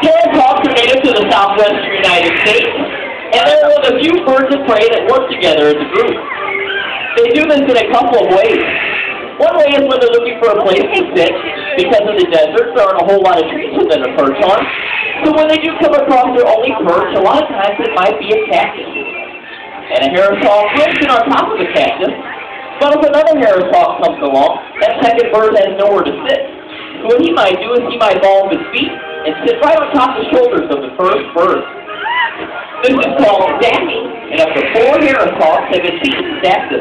Harris hawks are native to the southwestern United States, and they're one of the few birds of prey that work together as a group. They do this in a couple of ways. One way is when they're looking for a place to sit, because in the desert there aren't a whole lot of trees for them to perch on. So when they do come across their only perch, a lot of times it might be a cactus. And a harris hawk will sit on top of the cactus, but if another harris hawk comes along, that second bird has nowhere to sit. What he might do is he might ball his feet and sit right on top of the shoulders of the first bird. This is called stacking, and up to four harris hawks have been seen stacking.